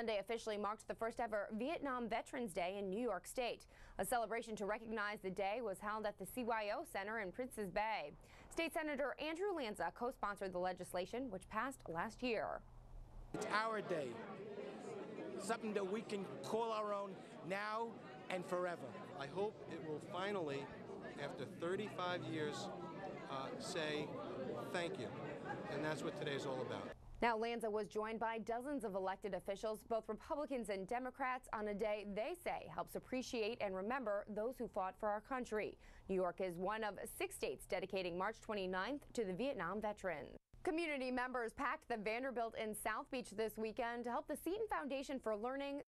Sunday officially marked the first ever Vietnam Veterans Day in New York State. A celebration to recognize the day was held at the CYO Center in Princes Bay. State Senator Andrew Lanza co-sponsored the legislation, which passed last year. It's our day, something that we can call our own now and forever. I hope it will finally, after 35 years, uh, say thank you. And that's what today's all about. Now, Lanza was joined by dozens of elected officials, both Republicans and Democrats, on a day they say helps appreciate and remember those who fought for our country. New York is one of six states dedicating March 29th to the Vietnam veterans. Community members packed the Vanderbilt in South Beach this weekend to help the Seton Foundation for Learning